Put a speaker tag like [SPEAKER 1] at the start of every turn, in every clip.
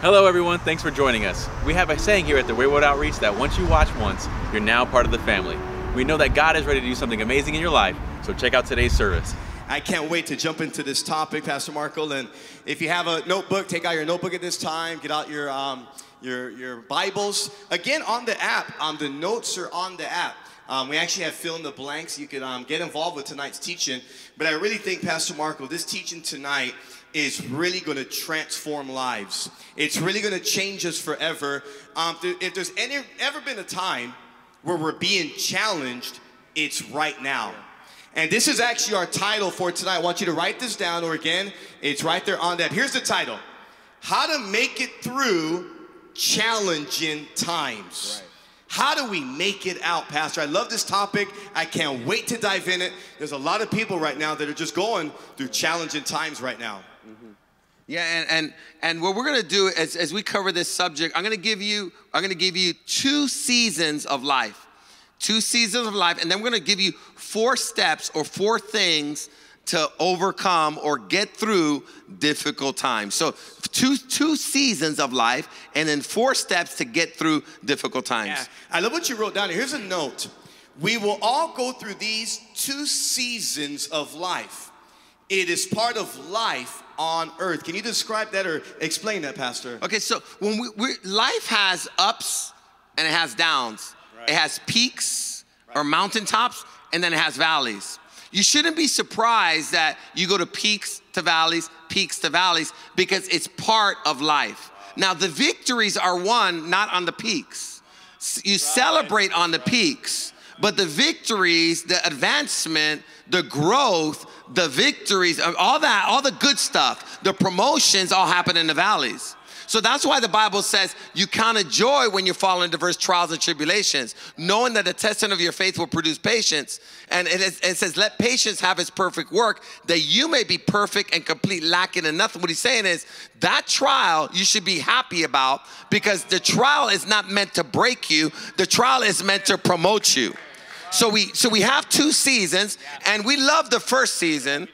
[SPEAKER 1] Hello, everyone. Thanks for joining us. We have a saying here at the Way World Outreach that once you watch once, you're now part of the family. We know that God is ready to do something amazing in your life, so check out today's service.
[SPEAKER 2] I can't wait to jump into this topic, Pastor Marco. And if you have a notebook, take out your notebook at this time. Get out your um, your your Bibles. Again, on the app. Um, the notes are on the app. Um, we actually have fill in the blanks. You could um, get involved with tonight's teaching. But I really think, Pastor Marco, this teaching tonight is really going to transform lives. It's really going to change us forever. Um, if there's any, ever been a time where we're being challenged, it's right now. And this is actually our title for tonight. I want you to write this down, or again, it's right there on that. Here's the title How to Make It Through Challenging Times. How do we make it out, Pastor? I love this topic. I can't wait to dive in it. There's a lot of people right now that are just going through challenging times right now.
[SPEAKER 3] Yeah, and and and what we're gonna do as, as we cover this subject, I'm gonna give you I'm gonna give you two seasons of life, two seasons of life, and then we're gonna give you four steps or four things to overcome or get through difficult times. So two two seasons of life, and then four steps to get through difficult times.
[SPEAKER 2] Yeah. I love what you wrote down here. Here's a note. We will all go through these two seasons of life. It is part of life on earth. Can you describe that or explain that, Pastor?
[SPEAKER 3] Okay, so when we, we life has ups and it has downs. It has peaks or mountaintops, and then it has valleys. You shouldn't be surprised that you go to peaks to valleys, peaks to valleys, because it's part of life. Now, the victories are won not on the peaks. You celebrate on the peaks, but the victories, the advancement, the growth, the victories, uh, all that, all the good stuff, the promotions all happen in the valleys. So that's why the Bible says you count it joy when you fall into diverse trials and tribulations, knowing that the testing of your faith will produce patience. And it, is, it says, let patience have its perfect work, that you may be perfect and complete, lacking in nothing. What he's saying is that trial you should be happy about because the trial is not meant to break you, the trial is meant to promote you. So we so we have two seasons, and we love the first season,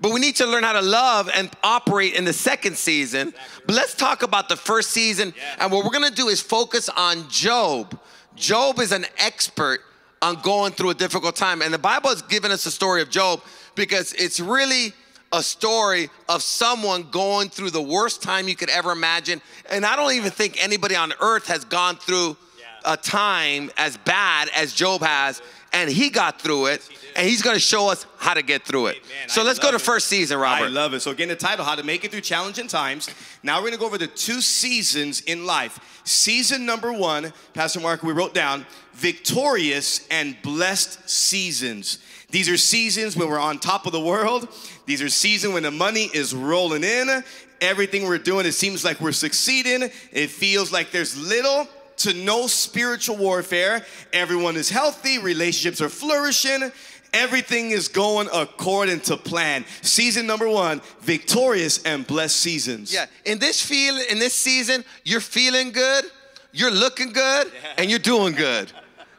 [SPEAKER 3] but we need to learn how to love and operate in the second season. But let's talk about the first season, and what we're gonna do is focus on Job. Job is an expert on going through a difficult time, and the Bible has given us the story of Job because it's really a story of someone going through the worst time you could ever imagine. And I don't even think anybody on earth has gone through a time as bad as Job has, and he got through it, and he's gonna show us how to get through it. So
[SPEAKER 2] I
[SPEAKER 3] let's go to
[SPEAKER 2] it.
[SPEAKER 3] first season, Robert.
[SPEAKER 2] I love it. So again, the title, How to Make It Through Challenging Times. Now we're gonna go over the two seasons in life. Season number one, Pastor Mark, we wrote down, victorious and blessed seasons. These are seasons when we're on top of the world. These are seasons when the money is rolling in. Everything we're doing, it seems like we're succeeding. It feels like there's little to no spiritual warfare. Everyone is healthy, relationships are flourishing. Everything is going according to plan. Season number one, victorious and blessed seasons.
[SPEAKER 3] Yeah, in this feel, in this season, you're feeling good, you're looking good, and you're doing good.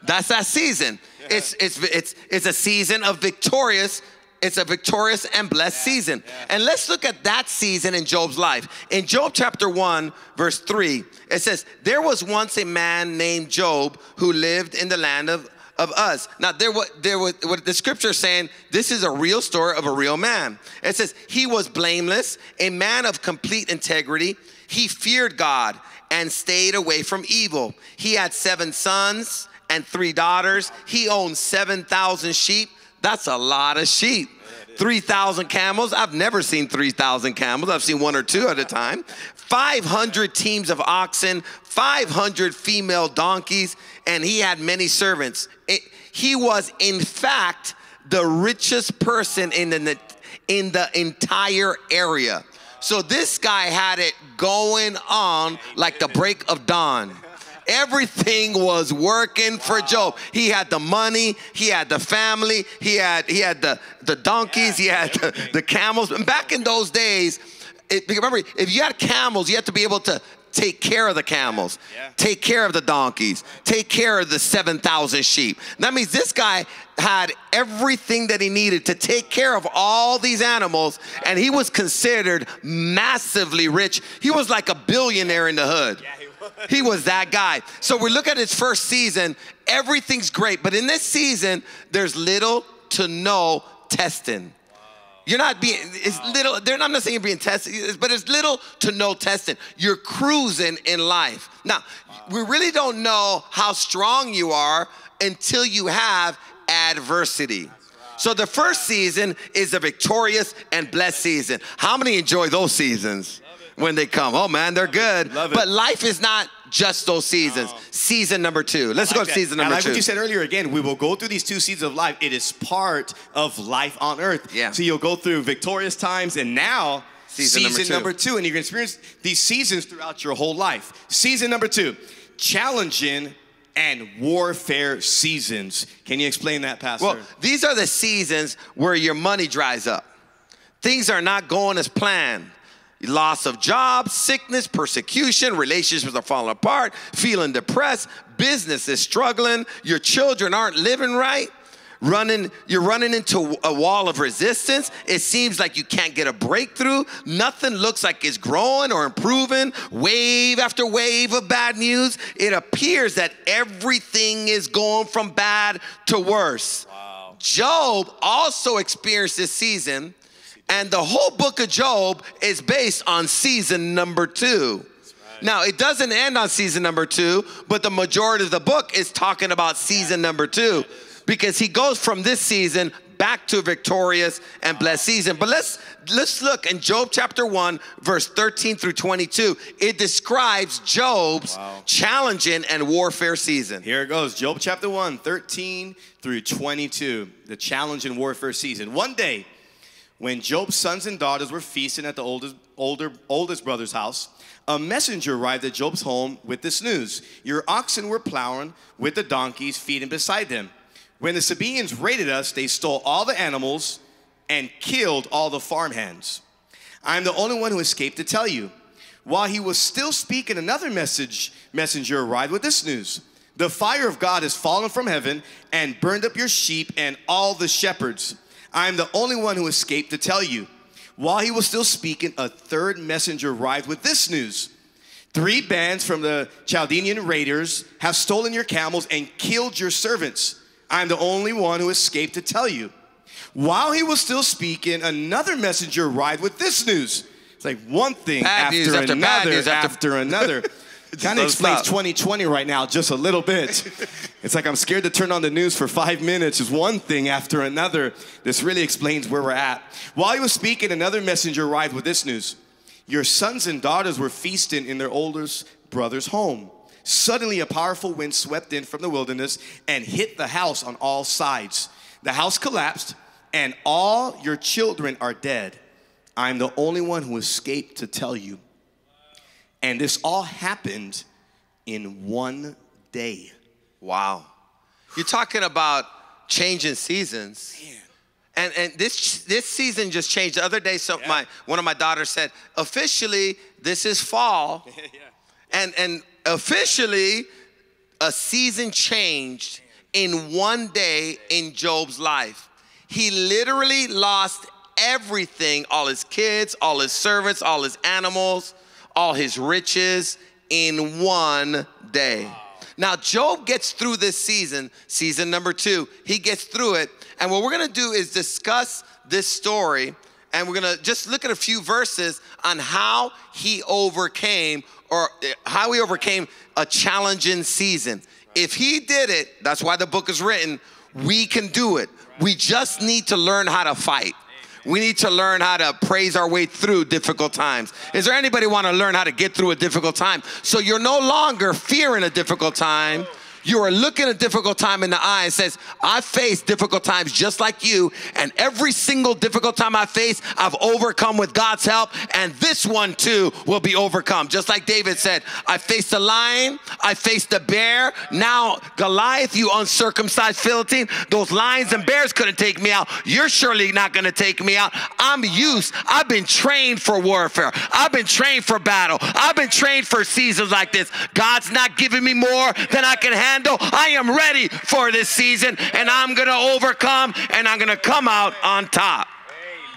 [SPEAKER 3] That's that season. It's it's it's it's a season of victorious. It's a victorious and blessed season. And let's look at that season in Job's life. In Job chapter 1, verse 3, it says, There was once a man named Job who lived in the land of, of Uz. Now, there was, there was what the scripture is saying, this is a real story of a real man. It says, He was blameless, a man of complete integrity. He feared God and stayed away from evil. He had seven sons and three daughters. He owned 7,000 sheep. That's a lot of sheep. 3,000 camels. I've never seen 3,000 camels. I've seen one or two at a time. 500 teams of oxen, 500 female donkeys, and he had many servants. It- he was, in fact, the richest person in the, in the entire area. So this guy had it going on like the break of dawn. Everything was working for Job. He had the money, he had the family, he had he had the, the donkeys, he had the, the camels. And back in those days, it, remember, if you had camels, you had to be able to take care of the camels,
[SPEAKER 2] Yeah.
[SPEAKER 3] take care of the donkeys, take care of the 7,000 sheep. That means this guy had everything that he needed to take care of all these animals, and he was considered massively rich. He was like a billionaire in the hood.
[SPEAKER 2] was.
[SPEAKER 3] He was that guy. So we look at his first season, everything's great, but in this season, there's little to no testing. You're not being, it's little, they're not, I'm not saying you're being tested, but it's little to no testing. You're cruising in life. Now, we really don't know how strong you are until you have adversity. So the first season is a victorious and blessed season. How many enjoy those seasons when they come? Oh man, they're good.
[SPEAKER 2] Love it.
[SPEAKER 3] But life is not just those seasons. Season number two. Let's go to
[SPEAKER 2] that.
[SPEAKER 3] season
[SPEAKER 2] And
[SPEAKER 3] number
[SPEAKER 2] like
[SPEAKER 3] two.
[SPEAKER 2] what you said earlier, again, we will go through these two seasons of life. It is part of life on earth.
[SPEAKER 3] Yeah.
[SPEAKER 2] So you'll go through victorious times and now
[SPEAKER 3] Season number two.
[SPEAKER 2] number two. And you're gonna experience these seasons throughout your whole life. Season number two, challenging and warfare seasons. Can you explain that, Pastor?
[SPEAKER 3] Well, these are the seasons where your money dries up. Things are not going as planned. Loss of job, sickness, persecution, relationships are falling apart, feeling depressed, business is struggling, your children aren't living right. Running, you're running into a wall of resistance. It seems like you can't get a breakthrough. Nothing looks like it's growing or improving. Wave after wave of bad news. It appears that everything is going from bad to worse. Job also experienced this season, and the whole book of Job is based on season number two. Now, it doesn't end on season number two, but the majority of the book is talking about season number two because he goes from this season back to victorious and blessed season. But let's let's look in Job chapter 1 verse 13 through 22. It describes Job's challenging and warfare season.
[SPEAKER 2] Here it goes. Job chapter 1, 13 through 22. The challenge and warfare season. One day, when Job's sons and daughters were feasting at the oldest, older, oldest brother's house, a messenger arrived at Job's home with this news Your oxen were plowing with the donkeys feeding beside them. When the Sabaeans raided us, they stole all the animals and killed all the farmhands. I'm the only one who escaped to tell you. While he was still speaking, another message messenger arrived with this news. The fire of God has fallen from heaven and burned up your sheep and all the shepherds. I am the only one who escaped to tell you. While he was still speaking, a third messenger arrived with this news. Three bands from the Chaldean raiders have stolen your camels and killed your servants. I'm the only one who escaped to tell you. While he was still speaking, another messenger arrived with this news. It's like one thing after,
[SPEAKER 3] news after
[SPEAKER 2] another
[SPEAKER 3] news after-
[SPEAKER 2] after another. Kind of explains
[SPEAKER 3] stop.
[SPEAKER 2] 2020 right now just a little bit. it's like I'm scared to turn on the news for five minutes. It's one thing after another. This really explains where we're at. While he was speaking, another messenger arrived with this news. Your sons and daughters were feasting in their oldest brother's home. Suddenly, a powerful wind swept in from the wilderness and hit the house on all sides. The house collapsed, and all your children are dead. I'm the only one who escaped to tell you. And this all happened in one day.
[SPEAKER 3] Wow. You're talking about changing seasons. And and this this season just changed. The other day, so my one of my daughters said, officially, this is fall. yeah. And and officially, a season changed in one day in Job's life. He literally lost everything, all his kids, all his servants, all his animals, all his riches in one day. Now, Job gets through this season, season number two. He gets through it. And what we're gonna do is discuss this story and we're gonna just look at a few verses on how he overcame or eh, how he overcame a challenging season. If he did it, that's why the book is written, we can do it. We just need to learn how to fight. We need to learn how to praise our way through difficult times. Is there anybody want to learn how to get through a difficult time? So you're no longer fearing a difficult time. You are looking a difficult time in the eye and says, I face difficult times just like you, and every single difficult time I face, I've overcome with God's help, and this one too will be overcome. Just like David said, I faced the lion, I faced the bear. Now, Goliath, you uncircumcised Philistine, those lions and bears couldn't take me out. You're surely not gonna take me out. I'm used, I've been trained for warfare, I've been trained for battle, I've been trained for seasons like this. God's not giving me more than I can handle handle. I am ready for this season and I'm going to overcome and I'm going to come out on top.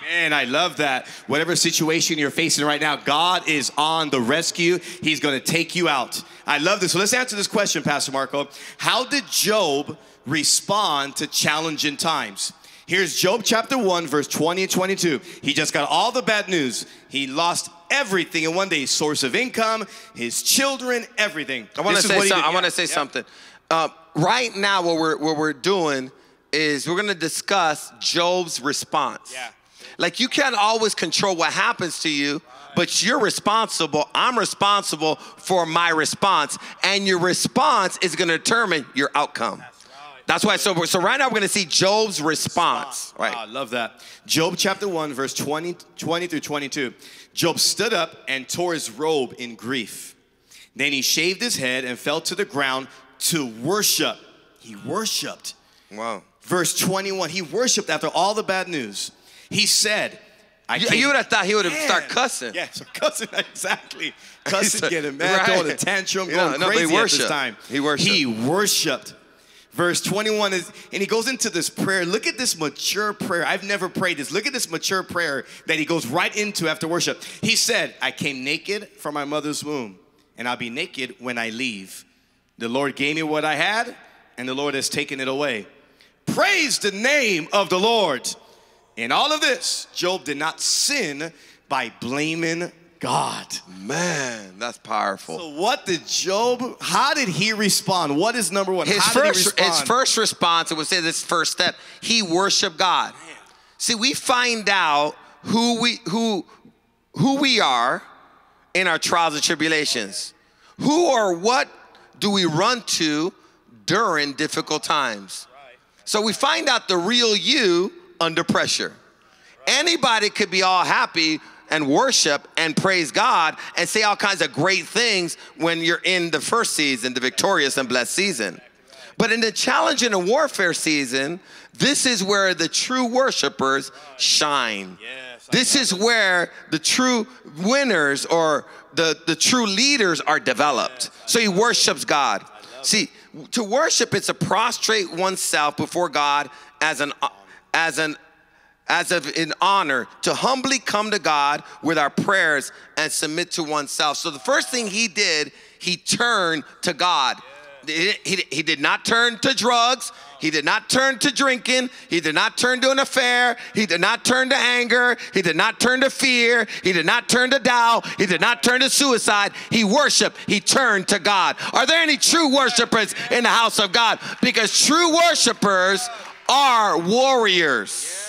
[SPEAKER 2] Man, I love that. Whatever situation you're facing right now, God is on the rescue. He's going to take you out. I love this. So let's answer this question, Pastor Marco. How did Job respond to challenging times? Here's Job chapter 1, verse 20 and 22. He just got all the bad news. He lost everything in one day his source of income, his children, everything.
[SPEAKER 3] I want to say, so, I want to say
[SPEAKER 2] Yeah.
[SPEAKER 3] something. Uh, right now, what we're, what we're doing is we're going to discuss Job's response.
[SPEAKER 2] Yeah.
[SPEAKER 3] Like you can't always control what happens to you, but you're responsible. I'm responsible for my response, and your response is going to determine your outcome. That's why. So, so right now we're going to see Job's response. Right.
[SPEAKER 2] I love that. Job chapter 1, verse 20, 20 through 22. Job stood up and tore his robe in grief. Then he shaved his head and fell to the ground to worship. He worshiped.
[SPEAKER 3] Wow.
[SPEAKER 2] Verse 21, he worshiped after all the bad news. He said, I
[SPEAKER 3] You, you would have thought he would have started cussing.
[SPEAKER 2] Yeah, so cussing, exactly. Cussing, getting mad,
[SPEAKER 3] right.
[SPEAKER 2] throwing a tantrum, going
[SPEAKER 3] no,
[SPEAKER 2] crazy at this time.
[SPEAKER 3] He worshiped.
[SPEAKER 2] He worshiped. Verse 21 is, and he goes into this prayer. Look at this mature prayer. I've never prayed this. Look at this mature prayer that he goes right into after worship. He said, I came naked from my mother's womb, and I'll be naked when I leave. The Lord gave me what I had, and the Lord has taken it away. Praise the name of the Lord. In all of this, Job did not sin by blaming God.
[SPEAKER 3] Man, that's powerful.
[SPEAKER 2] So what did Job, how did he respond? What is number one?
[SPEAKER 3] his
[SPEAKER 2] how did he
[SPEAKER 3] first his first response, it would say this first step, he worshiped God. See, we find out who we who who we are in our trials and tribulations. Who or what do we run to during difficult times? So we find out the real you under pressure. Anybody could be all happy and worship and praise God and say all kinds of great things when you're in the first season, the victorious and blessed season. But in the challenging and warfare season, this is where the true worshipers shine. This is where the true winners or the, the true leaders are developed. So he worships God. See, to worship, it's to prostrate oneself before God as an as an as of in honor to humbly come to God with our prayers and submit to oneself. So the first thing he did, he turned to God. He, he, he did not turn to drugs. He did not turn to drinking. He did not turn to an affair. He did not turn to anger. He did not turn to fear. He did not turn to doubt. He did not turn to suicide. He worshiped. He turned to God. Are there any true worshipers in the house of God? Because true worshipers are warriors.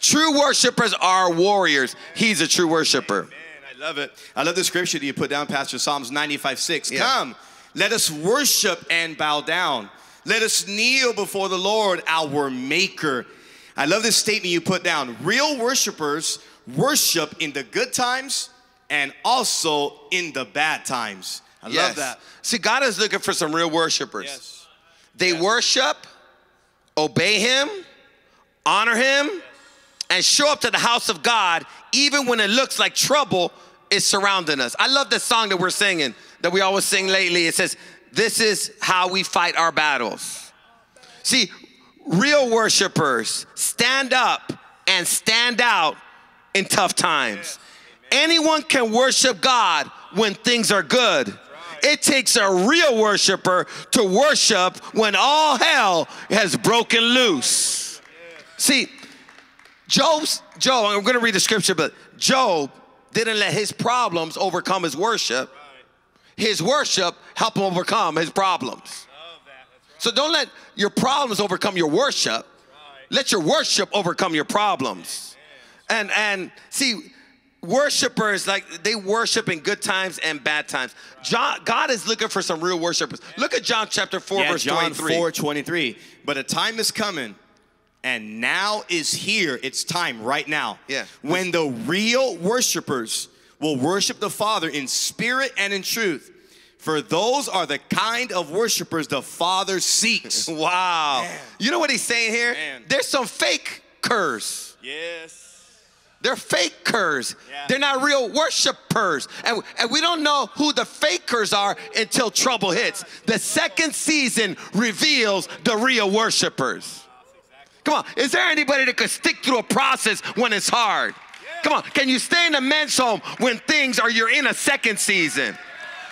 [SPEAKER 3] True worshipers are warriors. He's a true worshiper.
[SPEAKER 2] Man, I love it. I love the scripture that you put down, Pastor Psalms 95 6.
[SPEAKER 3] Yeah.
[SPEAKER 2] Come, let us worship and bow down. Let us kneel before the Lord, our Maker. I love this statement you put down. Real worshipers worship in the good times and also in the bad times. I love that.
[SPEAKER 3] See, God is looking for some real worshipers.
[SPEAKER 2] Yes.
[SPEAKER 3] They worship, obey Him, honor Him, and show up to the house of God even when it looks like trouble is surrounding us. I love the song that we're singing, that we always sing lately. It says, This is how we fight our battles. See, real worshipers stand up and stand out in tough times. Anyone can worship God when things are good. It takes a real worshiper to worship when all hell has broken loose. See, Job's Job, I'm going to read the scripture, but Job didn't let his problems overcome his worship. His worship helped him overcome his problems. So don't let your problems overcome your worship. Let your worship overcome your problems. And and see, worshipers like they worship in good times and bad times. John, God is looking for some real worshipers. Look at John chapter 4
[SPEAKER 2] Yeah,
[SPEAKER 3] verse
[SPEAKER 2] John
[SPEAKER 3] 23.
[SPEAKER 2] 4 23. But a time is coming, and now is here. It's time right now.
[SPEAKER 3] Yeah.
[SPEAKER 2] When the real worshipers will worship the Father in spirit and in truth. For those are the kind of worshipers the Father seeks.
[SPEAKER 3] Wow.
[SPEAKER 2] Man.
[SPEAKER 3] You know what he's saying here?
[SPEAKER 2] Man.
[SPEAKER 3] There's some fake curs.
[SPEAKER 2] yes.
[SPEAKER 3] They're fakers.
[SPEAKER 2] Yeah.
[SPEAKER 3] They're not real worshipers. And, and we don't know who the fakers are until trouble hits. The second season reveals the real worshipers. Come on, is there anybody that could stick through a process when it's hard? Come on, can you stay in the men's home when things are you're in a second season?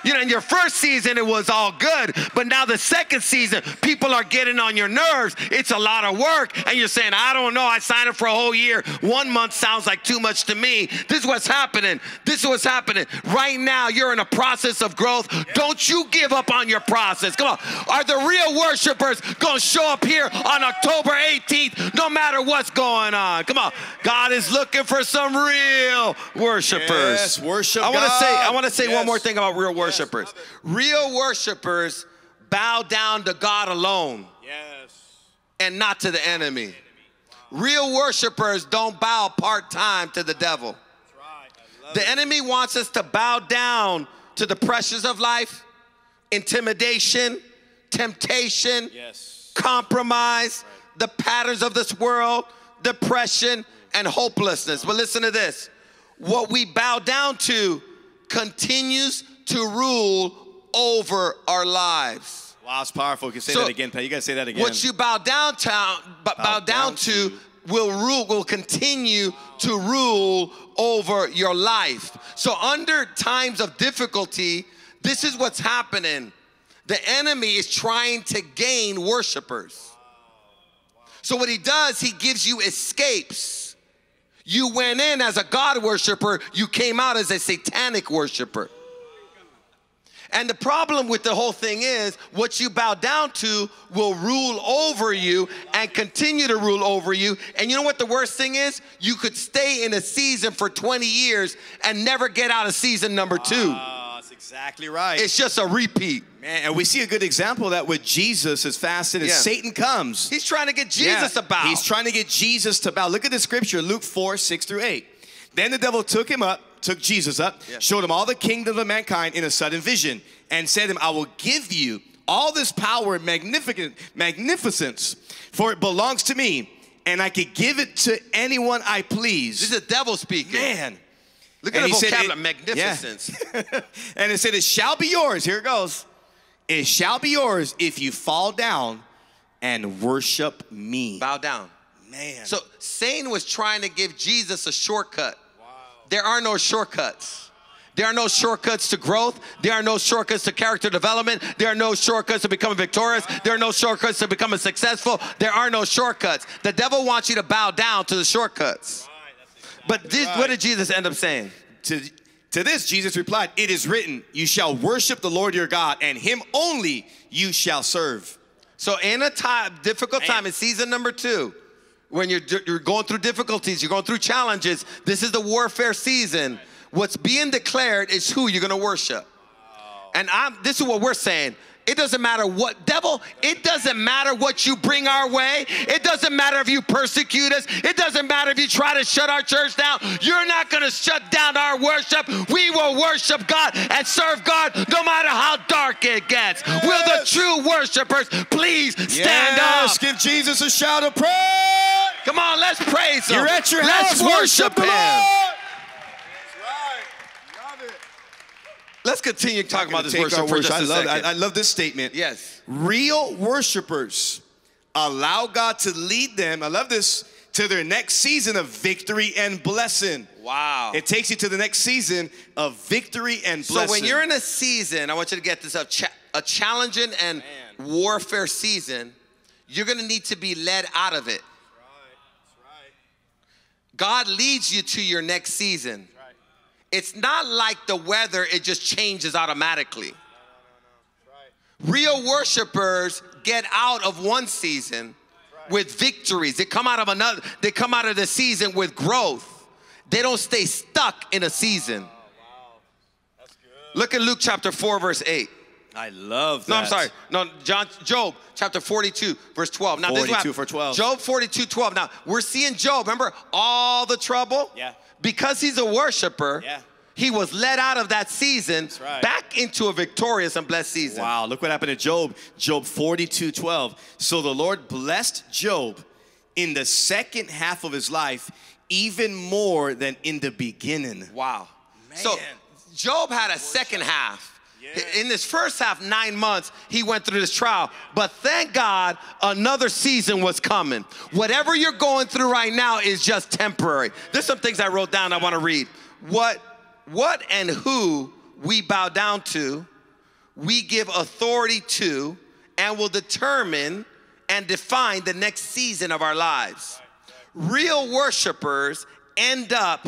[SPEAKER 3] You know, in your first season, it was all good, but now the second season, people are getting on your nerves. It's a lot of work, and you're saying, I don't know, I signed up for a whole year. One month sounds like too much to me. This is what's happening. This is what's happening. Right now, you're in a process of growth. Don't you give up on your process. Come on. Are the real worshipers going to show up here on October 18th, no matter what's going on? Come on. God is looking for some real worshipers.
[SPEAKER 2] Yes, worship
[SPEAKER 3] I want to say, I want to say one more thing about real
[SPEAKER 2] Yes,
[SPEAKER 3] worshipers. Real worshipers bow down to God alone
[SPEAKER 2] Yes.
[SPEAKER 3] and not to the enemy. Real worshipers don't bow part time to the devil. The enemy wants us to bow down to the pressures of life, intimidation, temptation,
[SPEAKER 2] Yes.
[SPEAKER 3] compromise, the patterns of this world, depression, and hopelessness. But listen to this what we bow down to continues to rule over our lives.
[SPEAKER 2] Wow, it's powerful. You can say
[SPEAKER 3] So,
[SPEAKER 2] that again, Pat. You gotta say that again.
[SPEAKER 3] What you bow down to, bow, bow down
[SPEAKER 2] down
[SPEAKER 3] to,
[SPEAKER 2] to.
[SPEAKER 3] will rule, will continue to rule over your life. So under times of difficulty, this is what's happening. The enemy is trying to gain worshipers. So what he does, he gives you escapes. You went in as a God worshiper, you came out as a satanic worshiper. And the problem with the whole thing is what you bow down to will rule over you and continue to rule over you. And you know what the worst thing is? You could stay in a season for 20 years and never get out of season number two.
[SPEAKER 2] Oh, that's exactly right.
[SPEAKER 3] It's just a repeat.
[SPEAKER 2] Man, and we see a good example of that with Jesus as fasted as
[SPEAKER 3] Yeah.
[SPEAKER 2] Satan comes.
[SPEAKER 3] He's trying to get Jesus
[SPEAKER 2] Yeah,
[SPEAKER 3] to bow.
[SPEAKER 2] He's trying to get Jesus to bow. Look at the scripture, Luke 4, 6 through 8. Then the devil took him up, took Jesus up, showed him all the kingdom of mankind in a sudden vision, and said to him, I will give you all this power and magnificent magnificence, for it belongs to me, and I could give it to anyone I please.
[SPEAKER 3] this is the devil speaking.
[SPEAKER 2] Man.
[SPEAKER 3] Look at
[SPEAKER 2] And
[SPEAKER 3] the vocabulary,
[SPEAKER 2] it- yeah.
[SPEAKER 3] magnificence.
[SPEAKER 2] and it said, It shall be yours. Here it goes. It shall be yours if you fall down and worship me.
[SPEAKER 3] Bow down.
[SPEAKER 2] Man.
[SPEAKER 3] So Satan was trying to give Jesus a shortcut. There are no shortcuts. There are no shortcuts to growth. There are no shortcuts to character development. There are no shortcuts to becoming victorious. There are no shortcuts to becoming successful. There are no shortcuts. The devil wants you to bow down to the shortcuts. But this, what did Jesus end up saying?
[SPEAKER 2] to, to this, Jesus replied, It is written, You shall worship the Lord your God, and him only you shall serve.
[SPEAKER 3] So in a time, difficult time in season number two, when you're, you're going through difficulties, you're going through challenges, this is the warfare season. What's being declared is who you're gonna worship. And I'm, this is what we're saying. It doesn't matter what, devil, it doesn't matter what you bring our way. It doesn't matter if you persecute us. It doesn't matter if you try to shut our church down. You're not gonna shut down our worship. We will worship God and serve God no matter how dark it gets. Will the true worshipers please stand
[SPEAKER 2] yes,
[SPEAKER 3] up?
[SPEAKER 2] give Jesus a shout of praise.
[SPEAKER 3] Come on, let's praise Him.
[SPEAKER 2] You're at your
[SPEAKER 3] let's
[SPEAKER 2] house,
[SPEAKER 3] worship
[SPEAKER 2] the
[SPEAKER 3] Him.
[SPEAKER 2] Lord.
[SPEAKER 3] Let's continue talking about this worship for
[SPEAKER 2] worship.
[SPEAKER 3] just
[SPEAKER 2] I
[SPEAKER 3] a
[SPEAKER 2] love,
[SPEAKER 3] second.
[SPEAKER 2] I, I love this statement.
[SPEAKER 3] yes.
[SPEAKER 2] Real worshipers allow God to lead them, I love this, to their next season of victory and blessing.
[SPEAKER 3] Wow.
[SPEAKER 2] It takes you to the next season of victory and blessing.
[SPEAKER 3] So when you're in a season, I want you to get this up, cha- a challenging and warfare season, you're gonna need to be led out of it. God leads you to your next season. It's not like the weather, it just changes automatically. Real worshipers get out of one season with victories. They come out of another, they come out of the season with growth. They don't stay stuck in a season. Look at Luke chapter 4, verse 8.
[SPEAKER 2] I love that.
[SPEAKER 3] No, I'm sorry. No, John, Job chapter 42, verse 12. Now, this is
[SPEAKER 2] 42 for 12.
[SPEAKER 3] Job 42, 12. Now, we're seeing Job. Remember all the trouble?
[SPEAKER 2] Yeah.
[SPEAKER 3] Because he's a worshiper,
[SPEAKER 2] Yeah.
[SPEAKER 3] he was led out of that season
[SPEAKER 2] right.
[SPEAKER 3] back into a victorious and blessed season.
[SPEAKER 2] Wow, look what happened to Job. Job 42 12. So the Lord blessed Job in the second half of his life even more than in the beginning.
[SPEAKER 3] Wow. So Job had a second half. In this first half, nine months, he went through this trial. But thank God, another season was coming. Whatever you're going through right now is just temporary. There's some things I wrote down I want to read. What, what and who we bow down to, we give authority to, and will determine and define the next season of our lives. Real worshipers end up,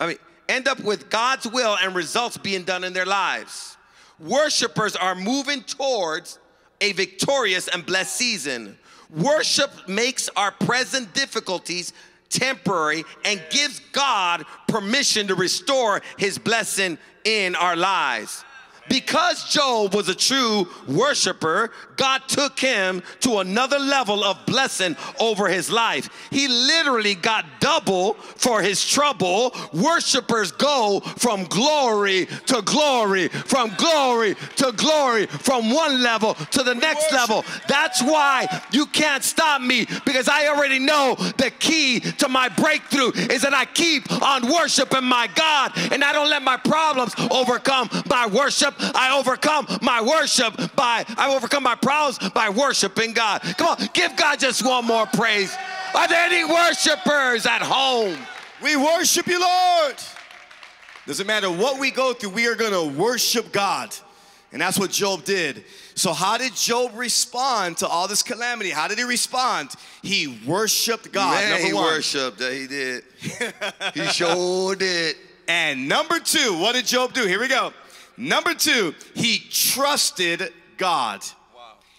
[SPEAKER 3] I mean, end up with God's will and results being done in their lives. Worshipers are moving towards a victorious and blessed season. Worship makes our present difficulties temporary and gives God permission to restore his blessing in our lives. Because Job was a true worshiper, God took him to another level of blessing over his life. He literally got double for his trouble. Worshipers go from glory to glory, from glory to glory, from one level to the next level. That's why you can't stop me because I already know the key to my breakthrough is that I keep on worshiping my God and I don't let my problems overcome my worship. I overcome my worship by, I overcome my problems by worshiping God. Come on, give God just one more praise. Are there any worshipers at home?
[SPEAKER 2] We worship you, Lord. Doesn't matter what we go through, we are going to worship God. And that's what Job did. So, how did Job respond to all this calamity? How did he respond? He worshiped God.
[SPEAKER 3] Man,
[SPEAKER 2] number
[SPEAKER 3] he
[SPEAKER 2] one.
[SPEAKER 3] worshiped. He did. he sure did.
[SPEAKER 2] And number two, what did Job do? Here we go. Number two, he trusted God.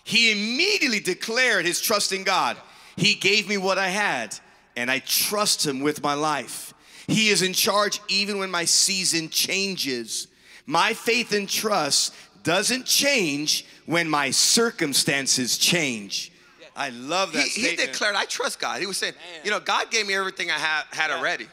[SPEAKER 2] He immediately declared his trust in God. He gave me what I had, and I trust him with my life. He is in charge even when my season changes. My faith and trust doesn't change when my circumstances change. I love that
[SPEAKER 3] He, he declared, I trust God. He was saying, you know, God gave me everything I had, had already.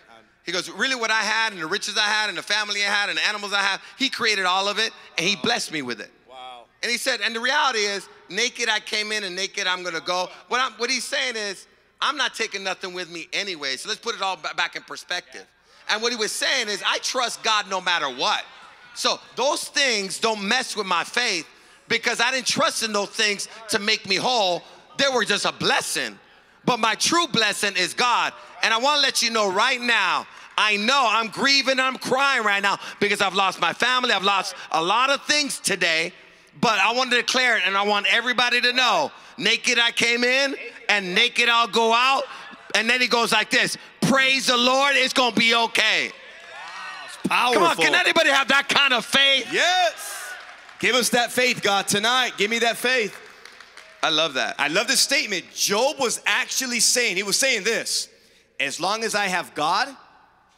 [SPEAKER 3] He goes, really what I had and the riches I had and the family I had and the animals I have, he created all of it and he blessed me with it.
[SPEAKER 2] Wow.
[SPEAKER 3] And he said, and the reality is, naked I came in and naked I'm gonna go. What, I'm, what he's saying is, I'm not taking nothing with me anyway. So let's put it all ba- back in perspective. And what he was saying is, I trust God no matter what. So those things don't mess with my faith because I didn't trust in those things to make me whole. They were just a blessing. But my true blessing is God. And I want to let you know right now, I know I'm grieving and I'm crying right now because I've lost my family. I've lost a lot of things today. But I want to declare it and I want everybody to know naked I came in and naked I'll go out. And then he goes like this Praise the Lord, it's going to be okay.
[SPEAKER 2] Powerful.
[SPEAKER 3] Come on, can anybody have that kind of faith?
[SPEAKER 2] Yes. Give us that faith, God, tonight. Give me that faith.
[SPEAKER 3] I love that.
[SPEAKER 2] I love this statement. Job was actually saying, he was saying this as long as I have God,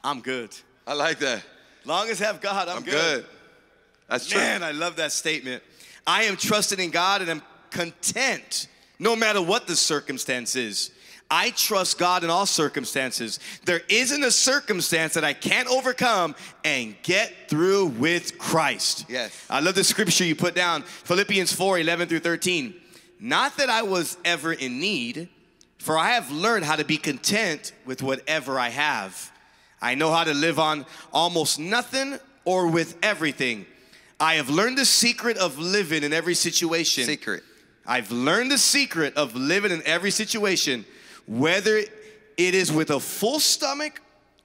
[SPEAKER 2] I'm good.
[SPEAKER 3] I like that.
[SPEAKER 2] As long as I have God, I'm,
[SPEAKER 3] I'm good. That's true.
[SPEAKER 2] Man, I love that statement. I am trusting in God and I'm content no matter what the circumstance is. I trust God in all circumstances. There isn't a circumstance that I can't overcome and get through with Christ.
[SPEAKER 3] Yes.
[SPEAKER 2] I love the scripture you put down Philippians 4 11 through 13. Not that I was ever in need, for I have learned how to be content with whatever I have. I know how to live on almost nothing or with everything. I have learned the secret of living in every situation.
[SPEAKER 3] Secret.
[SPEAKER 2] I've learned the secret of living in every situation, whether it is with a full stomach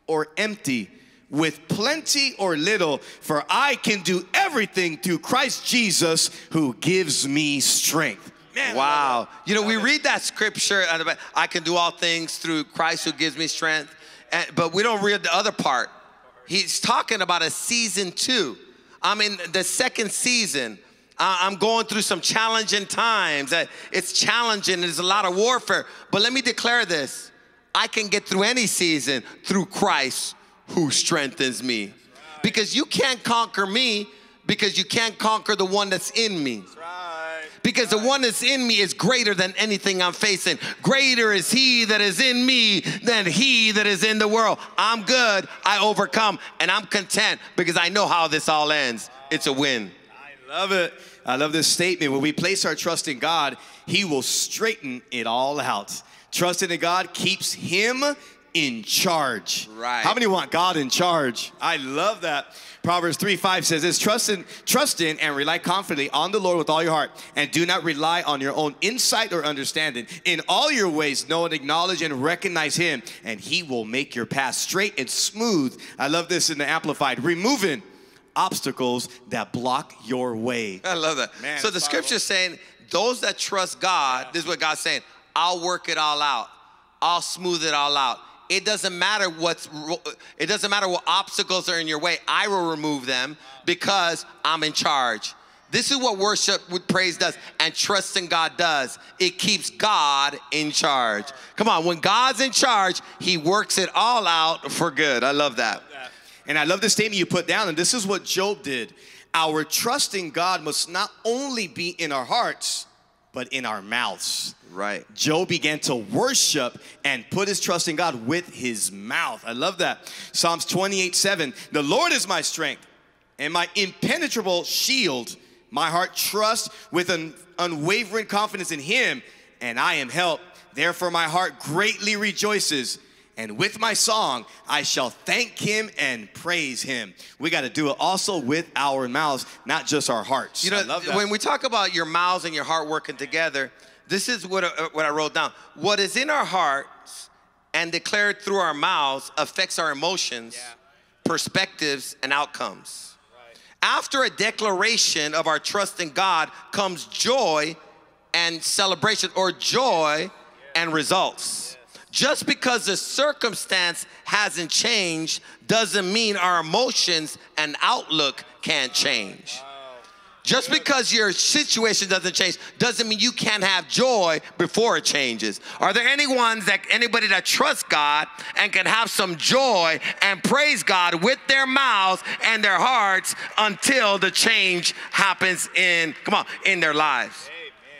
[SPEAKER 2] or empty, with plenty or little, for I can do everything through Christ Jesus who gives me strength. Man,
[SPEAKER 3] Wow. You know, we read that scripture, I can do all things through Christ who gives me strength, and, but we don't read the other part. He's talking about a season two. I'm in the second season. I'm going through some challenging times. Uh, It's challenging, there's a lot of warfare. But let me declare this I can get through any season through Christ who strengthens me. Because you can't conquer me because you can't conquer the one that's in me. Because the one that's in me is greater than anything I'm facing. Greater is he that is in me than he that is in the world. I'm good. I overcome and I'm content because I know how this all ends. It's a win.
[SPEAKER 2] I love it. I love this statement. When we place our trust in God, He will straighten it all out. Trusting in God keeps Him in charge.
[SPEAKER 3] Right.
[SPEAKER 2] How many want God in charge? I love that. Proverbs 3 5 says this trust in, trust in and rely confidently on the Lord with all your heart, and do not rely on your own insight or understanding. In all your ways, know and acknowledge and recognize Him, and He will make your path straight and smooth. I love this in the Amplified. Removing obstacles that block your way.
[SPEAKER 3] I love that.
[SPEAKER 2] Man,
[SPEAKER 3] so the scripture is saying, those that trust God, this is what God's saying, I'll work it all out. I'll smooth it all out. It doesn't matter what's it doesn't matter what obstacles are in your way. I will remove them because I'm in charge. This is what worship with praise does and trust in God does. It keeps God in charge. Come on, when God's in charge, he works it all out for good. I love that.
[SPEAKER 2] And I love the statement you put down, and this is what Job did. Our trust in God must not only be in our hearts, but in our mouths.
[SPEAKER 3] Right.
[SPEAKER 2] Job began to worship and put his trust in God with his mouth. I love that. Psalms 28 7. The Lord is my strength and my impenetrable shield. My heart trusts with an unwavering confidence in him, and I am helped. Therefore, my heart greatly rejoices. And with my song, I shall thank him and praise him. We got to do it also with our mouths, not just our hearts.
[SPEAKER 3] You know,
[SPEAKER 2] I love that.
[SPEAKER 3] when we talk about your mouths and your heart working together, this is what, uh, what I wrote down. What is in our hearts and declared through our mouths affects our emotions, perspectives, and outcomes. After a declaration of our trust in God comes joy and celebration, or joy and results. Just because the circumstance hasn't changed doesn't mean our emotions and outlook can't change. Just because your situation doesn't change doesn't mean you can't have joy before it changes. Are there any ones that anybody that trusts God and can have some joy and praise God with their mouths and their hearts until the change happens in come on in their lives?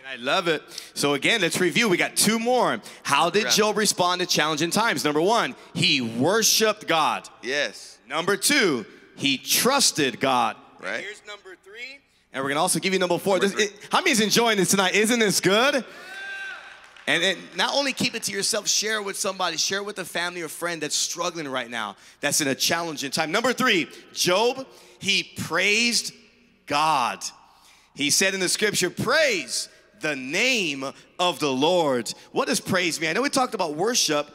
[SPEAKER 2] I love it. So again, let's review. We got two more. How did Job respond to challenging times? Number one, he worshiped God.
[SPEAKER 3] Yes.
[SPEAKER 2] Number two, he trusted God.
[SPEAKER 3] Right.
[SPEAKER 2] Here's number three. And we're gonna also give you number four. This, it, how many's enjoying this tonight? Isn't this good? And, and not only keep it to yourself, share it with somebody, share it with a family or friend that's struggling right now, that's in a challenging time. Number three, Job, he praised God. He said in the scripture, praise the name of the Lord. What does praise mean? I know we talked about worship.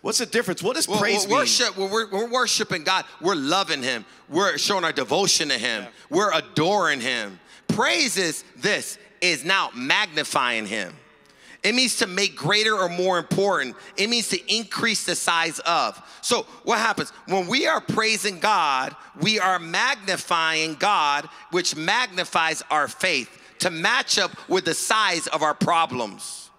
[SPEAKER 2] What's the difference? What does
[SPEAKER 3] Well,
[SPEAKER 2] praise
[SPEAKER 3] well,
[SPEAKER 2] mean?
[SPEAKER 3] worship, when we're, we're worshiping God, we're loving Him. We're showing our devotion to Him. We're adoring Him. Praise is this, is now magnifying Him. It means to make greater or more important. It means to increase the size of. So, what happens? When we are praising God, we are magnifying God, which magnifies our faith to match up with the size of our problems.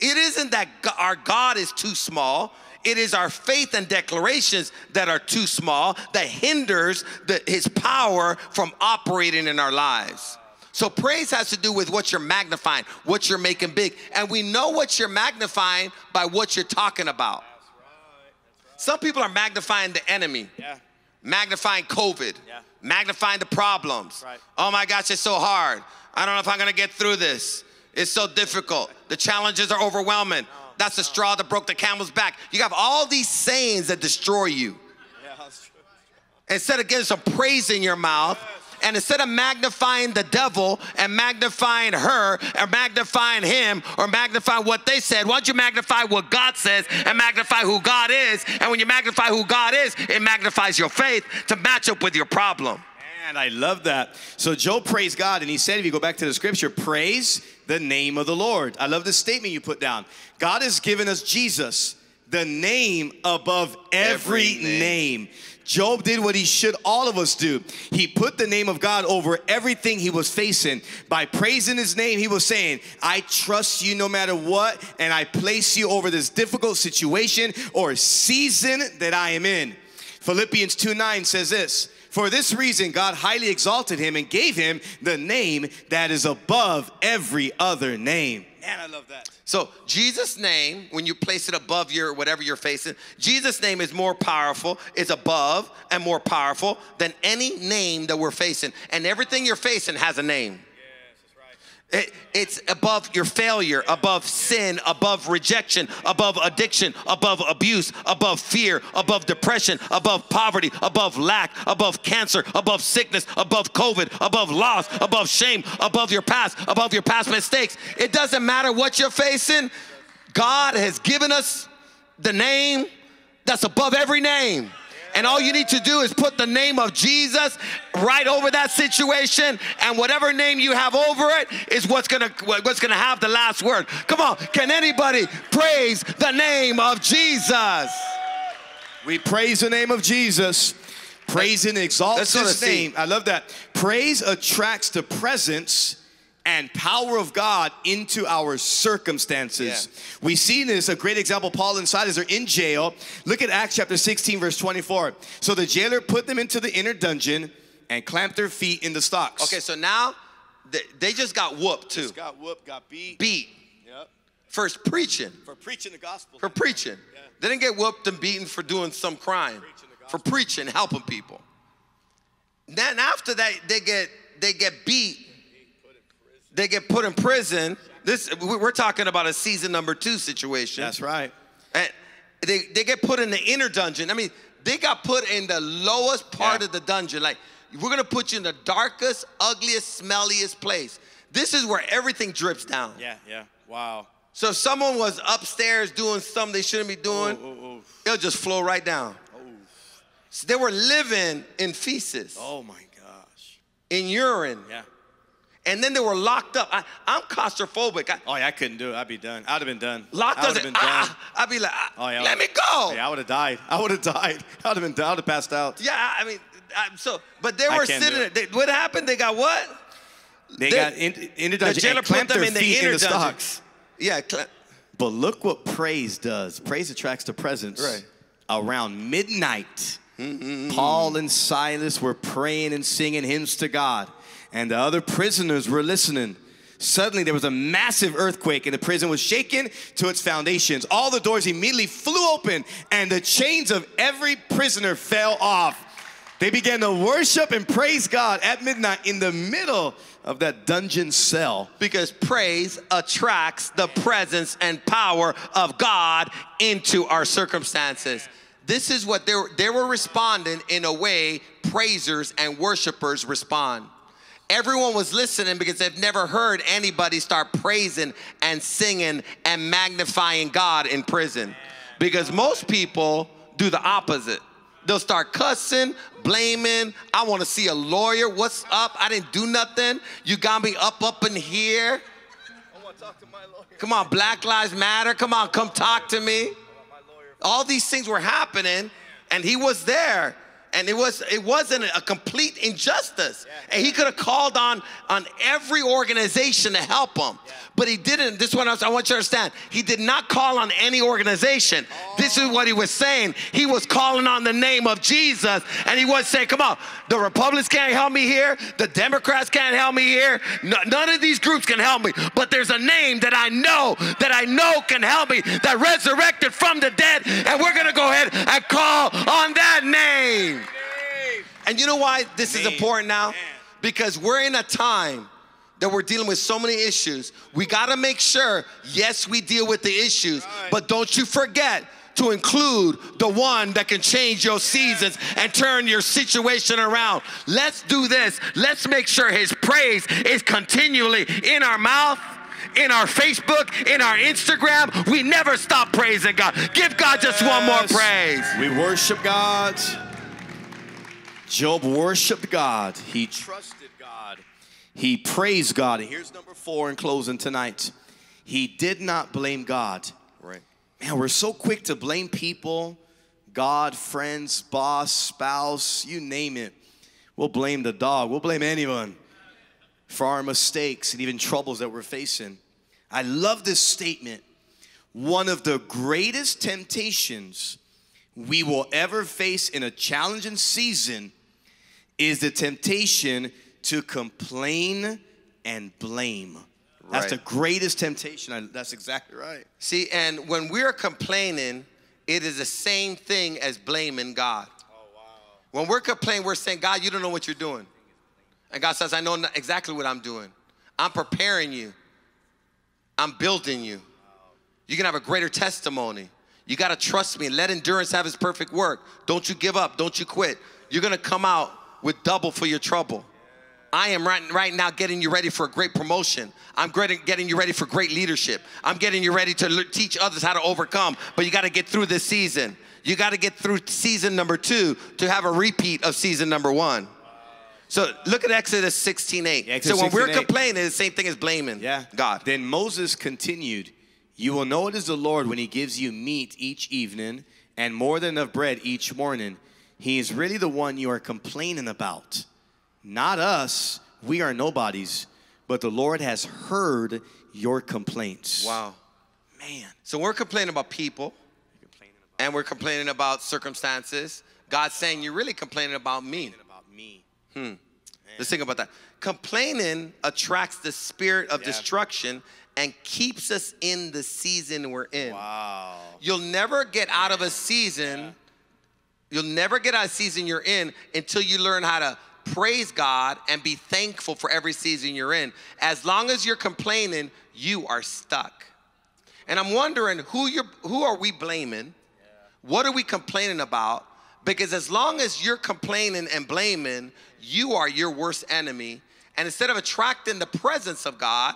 [SPEAKER 3] It isn't that our God is too small. It is our faith and declarations that are too small that hinders the, his power from operating in our lives. So praise has to do with what you're magnifying, what you're making big. And we know what you're magnifying by what you're talking about. Some people are magnifying the enemy.
[SPEAKER 2] Yeah.
[SPEAKER 3] Magnifying COVID.
[SPEAKER 2] Yeah.
[SPEAKER 3] Magnifying the problems.
[SPEAKER 2] Right.
[SPEAKER 3] Oh my gosh, it's so hard. I don't know if I'm gonna get through this. It's so difficult. The challenges are overwhelming. That's the straw that broke the camel's back. You have all these sayings that destroy you. Instead of getting some praise in your mouth, and instead of magnifying the devil and magnifying her or magnifying him or magnifying what they said, why don't you magnify what God says and magnify who God is? And when you magnify who God is, it magnifies your faith to match up with your problem.
[SPEAKER 2] And I love that. So Job praised God, and he said, if you go back to the scripture, praise the name of the Lord. I love this statement you put down. God has given us Jesus, the name above every,
[SPEAKER 3] Every name.
[SPEAKER 2] name. Job did what he should all of us do. He put the name of God over everything he was facing. By praising his name, he was saying, I trust you no matter what, and I place you over this difficult situation or season that I am in. Philippians 2 9 says this For this reason, God highly exalted him and gave him the name that is above every other name. Man, I love that.
[SPEAKER 3] So Jesus' name, when you place it above your whatever you're facing, Jesus' name is more powerful, is above and more powerful than any name that we're facing. And everything you're facing has a name. It- it's above your failure, above sin, above rejection, above addiction, above abuse, above fear, above depression, above poverty, above lack, above cancer, above sickness, above COVID, above loss, above shame, above your past, above your past mistakes. It doesn't matter what you're facing. God has given us the name that's above every name. And all you need to do is put the name of Jesus right over that situation, and whatever name you have over it is what's gonna what's gonna have the last word. Come on, can anybody praise the name of Jesus?
[SPEAKER 2] We praise the name of Jesus. Praise and exalt his name. I love that. Praise attracts the presence and power of God into our circumstances. We see this, a great example, Paul and Silas are in jail. Look at Acts chapter 16, verse 24. So the jailer put them into the inner dungeon and clamped their feet in the stocks.
[SPEAKER 3] Okay, so now they, they just got whooped too,
[SPEAKER 2] got whooped, got beat.
[SPEAKER 3] beat
[SPEAKER 2] Yep.
[SPEAKER 3] for preaching.
[SPEAKER 2] For preaching the gospel.
[SPEAKER 3] for preaching. They didn't get whooped and beaten for doing some crime. For preaching, helping people. Then after that, they get they get beat. They get put in prison. This we- we're talking about a season number two situation.
[SPEAKER 2] That's right.
[SPEAKER 3] And they they get put in the inner dungeon. I mean, they got put in the lowest part
[SPEAKER 2] Yeah.
[SPEAKER 3] of the dungeon. Like we're gonna put you in the darkest, ugliest, smelliest place. This is where everything drips down.
[SPEAKER 2] Yeah, yeah. Wow.
[SPEAKER 3] So if someone was upstairs doing something they shouldn't be doing,
[SPEAKER 2] oh,
[SPEAKER 3] it'll just flow right down. So they were living in feces,
[SPEAKER 2] Oh my gosh.
[SPEAKER 3] in urine,
[SPEAKER 2] Yeah.
[SPEAKER 3] And then they were locked up. I, I'm claustrophobic. I,
[SPEAKER 2] Oh yeah, I couldn't do it. I'd be done. I'd have been done.
[SPEAKER 3] locked up.
[SPEAKER 2] have been
[SPEAKER 3] ah,
[SPEAKER 2] done.
[SPEAKER 3] I'd be like, ah,
[SPEAKER 2] Oh yeah.
[SPEAKER 3] Let me go.
[SPEAKER 2] Yeah, I would have died. I would have died. I would have been down. I would have passed out.
[SPEAKER 3] Yeah, I mean, I, so, but they were sitting there. They, what happened? They got what?
[SPEAKER 2] They,
[SPEAKER 3] They-
[SPEAKER 2] got in, in the
[SPEAKER 3] The jailer put them in the inner
[SPEAKER 2] in the stocks.
[SPEAKER 3] Yeah,
[SPEAKER 2] But look what praise does. Praise attracts the presence.
[SPEAKER 3] Right.
[SPEAKER 2] Around midnight, Paul and Silas were praying and singing hymns to God, and the other prisoners were listening. Suddenly, there was a massive earthquake, and the prison was shaken to its foundations. All the doors immediately flew open, and the chains of every prisoner fell off. They began to worship and praise God at midnight in the middle of that dungeon cell.
[SPEAKER 3] because praise attracts the presence and power of God into our circumstances. This is what they were, they were responding in a way praisers and worshipers respond. Everyone was listening because they've never heard anybody start praising and singing and magnifying God in prison. Because most people do the opposite. They'll start cussing, blaming. I want to see a lawyer. What's up? I didn't do nothing. You got me up up in here. Come on, Black Lives Matter. Come on, come talk to me. All these things were happening, and he was there. And it was it wasn't a complete injustice. And he could have called on on every organization to help him. But he didn't. This one else I want you to understand. He did not call on any organization. This is what he was saying. He was calling on the name of Jesus. And he was saying, come on, the Republicans can't help me here. The Democrats can't help me here. No- none of these groups can help me. But there's a name that I know, that I know can help me, that resurrected from the dead. And we're gonna go ahead and call on that name. And you know why this is important now?
[SPEAKER 2] Man.
[SPEAKER 3] Because we're in a time that we're dealing with so many issues. We gotta make sure, yes, we deal with the issues,
[SPEAKER 2] Right.
[SPEAKER 3] but don't you forget to include the one that can change your seasons and turn your situation around. Let's do this. Let's make sure his praise is continually in our mouth. In our Facebook, in our Instagram, we never stop praising God. Give God just one more praise.
[SPEAKER 2] We worship God. Job worshiped God. He trusted God. He praised God. And here's number four in closing tonight. He did not blame God.
[SPEAKER 3] Right.
[SPEAKER 2] Man, we're so quick to blame people, God, friends, boss, spouse, you name it. We'll blame the dog. We'll blame anyone for our mistakes and even troubles that we're facing. I love this statement. One of the greatest temptations we will ever face in a challenging season is the temptation to complain and blame. That's the greatest temptation. I- That's exactly right.
[SPEAKER 3] See, and when we're complaining, it is the same thing as blaming God. Oh, when we're complaining, we're saying, God, you don't know what you're doing. And God says, I know exactly what I'm doing. I'm preparing you, I'm building you. You can have a greater testimony. You got to trust me. Let endurance have its perfect work. Don't you give up. Don't you quit. You're going to come out with double for your trouble. I am right, right now getting you ready for a great promotion. I'm getting, getting you ready for great leadership. I'm getting you ready to teach others how to overcome. But you got to get through this season. You got to get through season number two to have a repeat of season number one. So look at Exodus 16 8.
[SPEAKER 2] Yeah, Exodus
[SPEAKER 3] so when we're
[SPEAKER 2] 16:8.
[SPEAKER 3] complaining, it's the same thing as blaming
[SPEAKER 2] Yeah.
[SPEAKER 3] God.
[SPEAKER 2] Then Moses continued, You will know it is the Lord when he gives you meat each evening and more than enough bread each morning. He is really the one you are complaining about. Not us. We are nobodies. But the Lord has heard your complaints.
[SPEAKER 3] Wow.
[SPEAKER 2] Man.
[SPEAKER 3] So we're complaining about people and we're complaining about circumstances. God's saying, You're really complaining about me.
[SPEAKER 2] About me. Hmm.
[SPEAKER 3] Let's think about that. Complaining attracts the spirit of
[SPEAKER 2] Yeah.
[SPEAKER 3] destruction and keeps us in the season we're in.
[SPEAKER 2] Wow.
[SPEAKER 3] You'll never get out of a season. You'll never get out of season you're in until you learn how to praise God and be thankful for every season you're in. As long as you're complaining, you are stuck. And I'm wondering who you who are we blaming? What are we complaining about? Because as long as you're complaining and blaming, you are your worst enemy. And instead of attracting the presence of God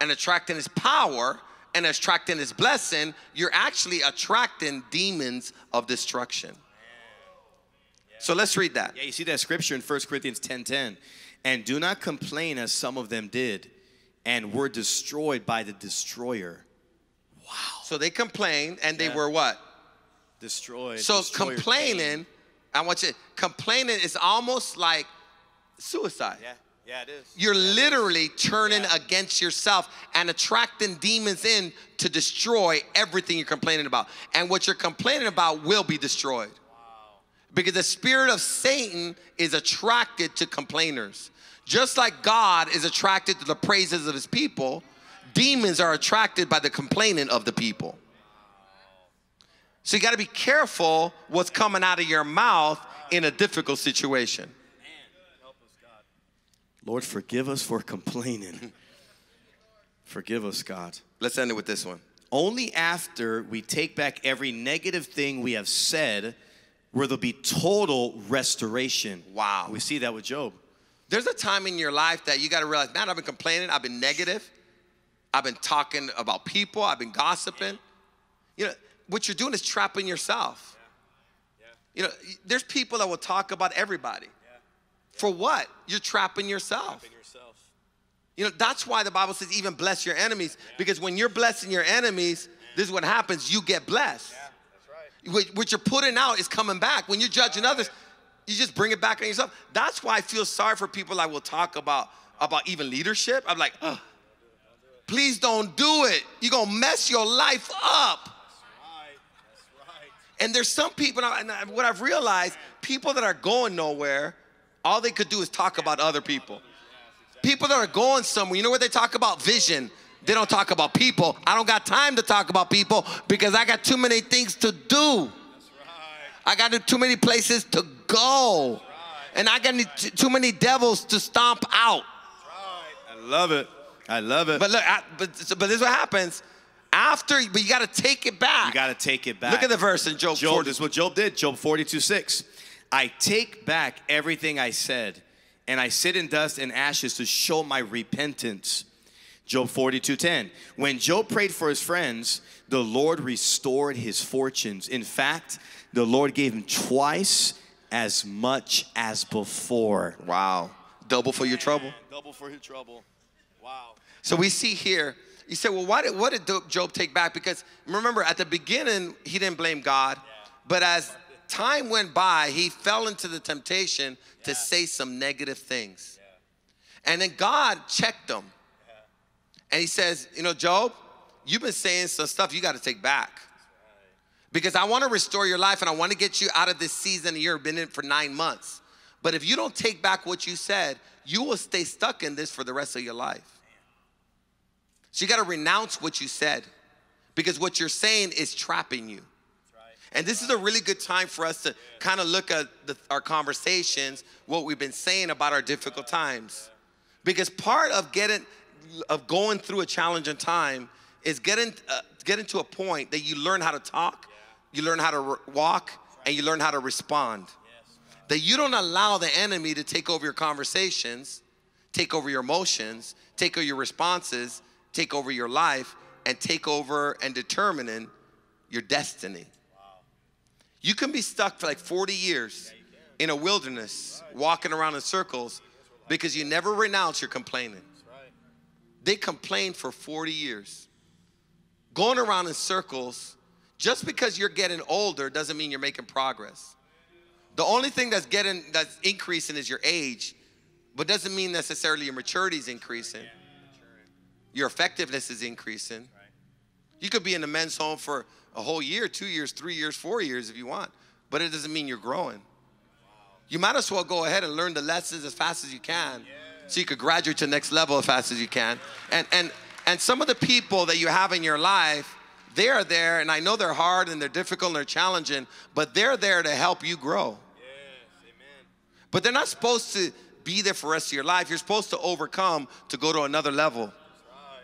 [SPEAKER 3] and attracting his power and attracting his blessing, you're actually attracting demons of destruction. So let's read that.
[SPEAKER 2] Yeah, you see that scripture in 1 Corinthians 10:10. And do not complain as some of them did, and were destroyed by the destroyer. Wow.
[SPEAKER 3] So they complained and they
[SPEAKER 2] Yeah.
[SPEAKER 3] were what?
[SPEAKER 2] Destroyed.
[SPEAKER 3] So
[SPEAKER 2] destroyer
[SPEAKER 3] complaining, I want you, complaining is almost like suicide.
[SPEAKER 2] Yeah, yeah, it is.
[SPEAKER 3] You're literally turning against yourself and attracting demons in to destroy everything you're complaining about. And what you're complaining about will be destroyed. Because the spirit of Satan is attracted to complainers. Just like God is attracted to the praises of his people, demons are attracted by the complaining of the people. So you got to be careful what's coming out of your mouth in a difficult situation.
[SPEAKER 2] Lord, forgive us for complaining. forgive us, God.
[SPEAKER 3] Let's end it with this one.
[SPEAKER 2] Only after we take back every negative thing we have said will there'll be total restoration.
[SPEAKER 3] Wow.
[SPEAKER 2] We see that with Job.
[SPEAKER 3] There's a time in your life that you got to realize, man, I've been complaining, I've been negative, I've been talking about people, I've been gossiping. You know, what you're doing is trapping yourself. You know, there's people that will talk about everybody. For what? You're trapping yourself. You know, that's why the Bible says even bless your enemies, because when you're blessing your enemies, this is what happens, you get blessed. What, what you're putting out is coming back. When you're judging others, you just bring it back on yourself. That's why I feel sorry for people that will talk about about even leadership. I'm like, Ugh, please don't do it. You're gonna mess your life up. And there's some people, and what I've realized, people that are going nowhere, all they could do is talk about other people. People that are going somewhere, you know what they talk about vision? They don't talk about people. I don't got time to talk about people because I got too many things to do. I got too many places to go. And I got too many devils to stomp out.
[SPEAKER 2] I love it. I love it.
[SPEAKER 3] But look, I, but, but this is what happens. After, but you got to take it back.
[SPEAKER 2] you got to take it back.
[SPEAKER 3] Look at the verse in Job,
[SPEAKER 2] Job,
[SPEAKER 3] 40.
[SPEAKER 2] this is what Job did. Job 42 6. I take back everything I said, and I sit in dust and ashes to show my repentance. Job 42 10. When Job prayed for his friends, the Lord restored his fortunes. In fact, the Lord gave him twice as much as before.
[SPEAKER 3] Wow. Double for your trouble.
[SPEAKER 2] Double for your trouble. Wow.
[SPEAKER 3] So we see here, you say, well, why did, what did Job take back? Because remember, at the beginning, he didn't blame God. But as time went by, he fell into the temptation to say some negative things. And then God checked him. And he says, you know, Job, you've been saying some stuff you got to take back. Because I want to restore your life and I want to get you out of this season you've been in for nine months. But if you don't take back what you said, you will stay stuck in this for the rest of your life. So you got to renounce what you said because what you're saying is trapping you. And this is a really good time for us to kind of look at the, our conversations, what we've been saying about our difficult times. Because part of getting, of going through a challenging time is getting, uh, getting to a point that you learn how to talk, you learn how to re- walk, and you learn how to respond. That you don't allow the enemy to take over your conversations, take over your emotions, take over your responses, take over your life, and take over and determining your destiny. You can be stuck for like 40 years in a wilderness, walking around in circles because you never renounce your complaining. They complained for 40 years. Going around in circles, just because you're getting older doesn't mean you're making progress. The only thing that's getting that's increasing is your age, but doesn't mean necessarily your maturity is increasing. Your effectiveness is increasing. You could be in the men's home for a whole year, two years, three years, four years if you want, but it doesn't mean you're growing. You might as well go ahead and learn the lessons as fast as you can so you could graduate to the next level as fast as you can. And, and, and some of the people that you have in your life, they are there, and I know they're hard and they're difficult and they're challenging, but they're there to help you grow. Yes, amen. But they're not supposed to be there for the rest of your life. You're supposed to overcome to go to another level. That's right.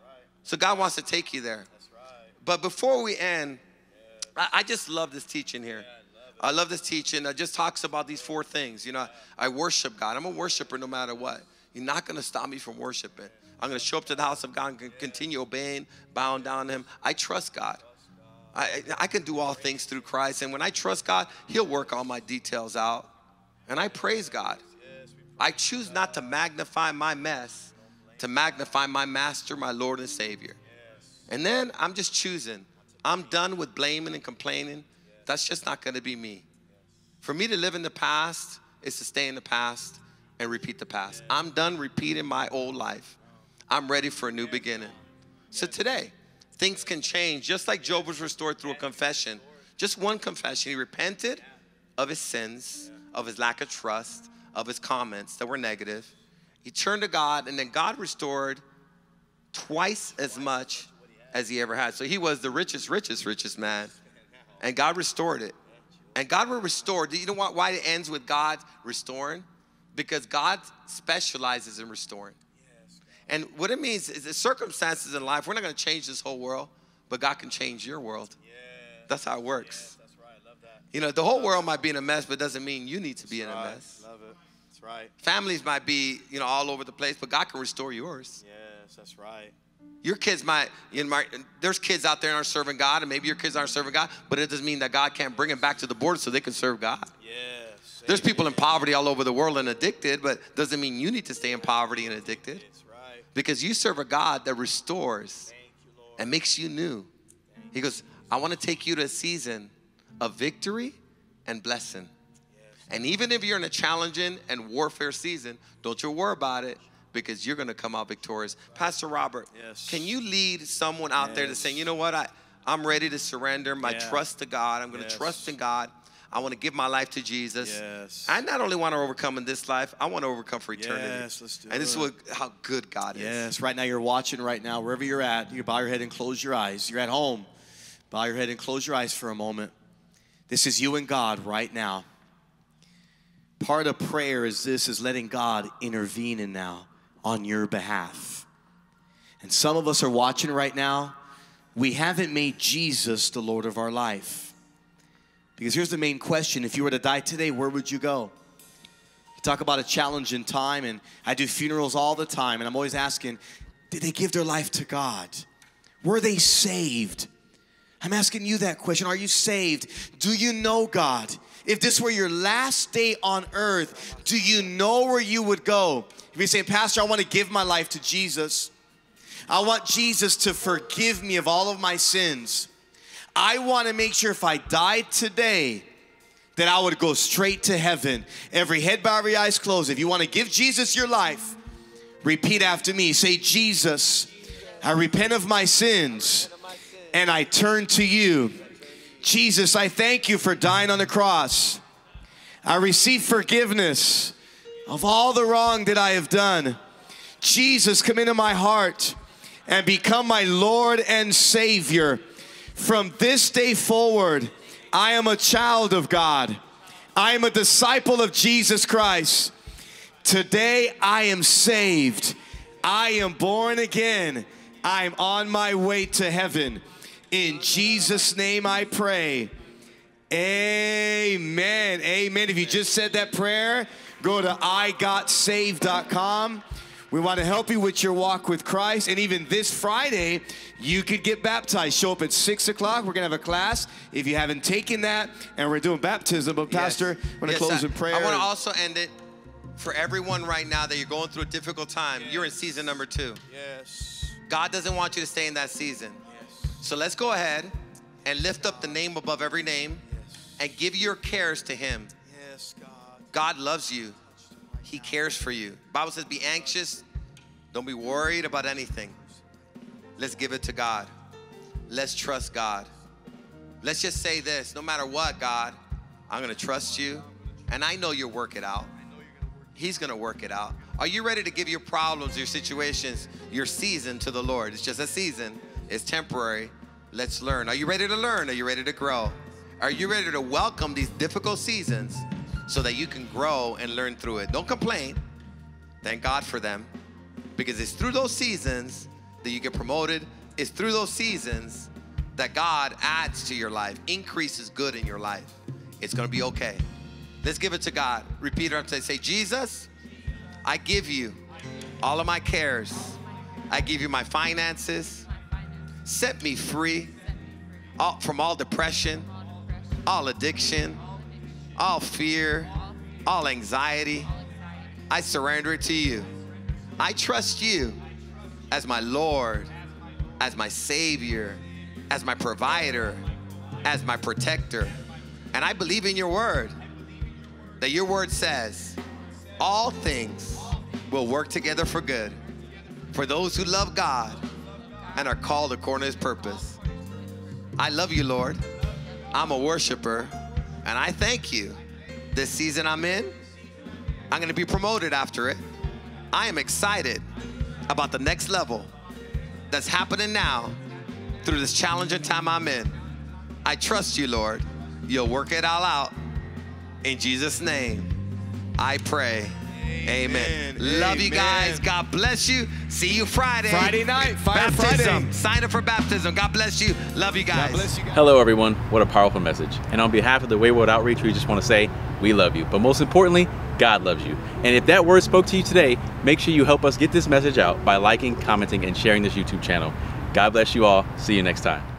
[SPEAKER 3] That's right. So God wants to take you there. That's right. But before we end, I, I just love this teaching here. I love this teaching. It just talks about these four things. You know, I worship God. I'm a worshiper no matter what. You're not going to stop me from worshiping. I'm going to show up to the house of God and continue obeying, bowing down to Him. I trust God. I, I can do all things through Christ. And when I trust God, He'll work all my details out. And I praise God. I choose not to magnify my mess, to magnify my Master, my Lord and Savior. And then I'm just choosing. I'm done with blaming and complaining. That's just not going to be me. For me to live in the past is to stay in the past and repeat the past. I'm done repeating my old life. I'm ready for a new beginning. So today, things can change. Just like Job was restored through a confession, just one confession. He repented of his sins, of his lack of trust, of his comments that were negative. He turned to God, and then God restored twice as much as he ever had. So he was the richest, richest, richest man. And God restored it. And God will restore. Do you know why it ends with God restoring? Because God specializes in restoring. And what it means is the circumstances in life, we're not going to change this whole world, but God can change your world. That's how it works. Yes, that's right. Love that. You know, the whole world might be in a mess, but doesn't mean you need to be in a mess.
[SPEAKER 2] Love it. That's right.
[SPEAKER 3] Families might be, you know, all over the place, but God can restore yours.
[SPEAKER 2] Yes, that's right.
[SPEAKER 3] Your kids might, you know, might, there's kids out there aren't serving God, and maybe your kids aren't serving God, but it doesn't mean that God can't bring them back to the border so they can serve God.
[SPEAKER 2] Yes.
[SPEAKER 3] There's people in poverty all over the world and addicted, but doesn't mean you need to stay in poverty and addicted.
[SPEAKER 2] Right.
[SPEAKER 3] Because you serve a God that restores and makes you new. He goes, I want to take you to a season of victory and blessing. And even if you're in a challenging and warfare season, don't you worry about it because you're going to come out victorious. Pastor Robert,
[SPEAKER 2] Yes.
[SPEAKER 3] can you lead someone out there to
[SPEAKER 2] Yes.
[SPEAKER 3] saying, you know what, I, I'm ready to surrender my
[SPEAKER 2] Yeah.
[SPEAKER 3] trust to God. I'm going to
[SPEAKER 2] Yes.
[SPEAKER 3] trust in God. I want to give my life to Jesus.
[SPEAKER 2] Yes.
[SPEAKER 3] I not only want to overcome in this life, I want to overcome for eternity.
[SPEAKER 2] Yes, let's do
[SPEAKER 3] and this is what, how good God is.
[SPEAKER 2] Yes, right now you're watching right now, wherever you're at, you bow your head and close your eyes. You're at home. Bow your head and close your eyes for a moment. This is you and God right now. Part of prayer is this is letting God intervene in now on your behalf. And some of us are watching right now. We haven't made Jesus the Lord of our life. Because here's the main question if you were to die today, where would you go? You talk about a challenging time, and I do funerals all the time, and I'm always asking, did they give their life to God? Were they saved? I'm asking you that question. Are you saved? Do you know God? If this were your last day on earth, do you know where you would go? If you say, Pastor, I want to give my life to Jesus, I want Jesus to forgive me of all of my sins. I want to make sure if I died today, that I would go straight to heaven. Every head bow, every eyes closed. If you want to give Jesus your life, repeat after me. Say, Jesus, I repent of my sins and I turn to you. Jesus, I thank you for dying on the cross. I receive forgiveness of all the wrong that I have done. Jesus, come into my heart and become my Lord and Savior. From this day forward, I am a child of God. I am a disciple of Jesus Christ. Today I am saved. I am born again. I am on my way to heaven. In Jesus' name I pray. Amen. Amen. If you just said that prayer, go to igotsaved.com. We want to help you with your walk with Christ. And even this Friday, you could get baptized. Show up at 6 o'clock. We're going to have a class if you haven't taken that. And we're doing baptism. But, Pastor, I'm going to
[SPEAKER 3] Yes,
[SPEAKER 2] close
[SPEAKER 3] I-
[SPEAKER 2] in prayer.
[SPEAKER 3] I want to also end it for everyone right now that you're going through a difficult time. You're in season number two.
[SPEAKER 2] yes.
[SPEAKER 3] God doesn't want you to stay in that season. So let's go ahead and lift up the name above every name and give your cares to Him.
[SPEAKER 2] Yes, God.
[SPEAKER 3] God loves you. He cares for you. Bible says be anxious. Don't be worried about anything. Let's give it to God. Let's trust God. Let's just say this, no matter what, God, I'm going to trust you and I know you'll work it out. He's going to work it out. Are you ready to give your problems, your situations, your season to the Lord? It's just a season. It's temporary. Let's learn. Are you ready to learn? Are you ready to grow? Are you ready to welcome these difficult seasons so that you can grow and learn through it? Don't complain. Thank God for them because it's through those seasons that you get promoted. It's through those seasons that God adds to your life, increases good in your life. It's gonna be okay. Let's give it to God. Repeat it after say, Jesus, I give you all of my cares. I give you my finances. Set me free all, from all depression, all addiction, all fear, all anxiety. I surrender it to you. I trust you as my Lord, as my Savior, as my provider, as my protector. And I believe in your word that your word says all things will work together for good for those who love God and are called according to his purpose. I love you, Lord. I'm a worshiper, and I thank you. This season I'm in, I'm gonna be promoted after it. I am excited about the next level that's happening now through this challenging time I'm in. I trust you, Lord. You'll work it all out. In Jesus' name, I pray. Amen.
[SPEAKER 2] Amen.
[SPEAKER 3] Love you guys. God bless you. See you Friday.
[SPEAKER 2] Friday night, Fire
[SPEAKER 3] baptism.
[SPEAKER 2] Friday.
[SPEAKER 3] Sign up for baptism. God bless you. Love you guys.
[SPEAKER 2] God bless you guys.
[SPEAKER 1] Hello, everyone. What a powerful message. And on behalf of the Way World Outreach, we just want to say we love you. But most importantly, God loves you. And if that word spoke to you today, make sure you help us get this message out by liking, commenting, and sharing this YouTube channel. God bless you all. See you next time.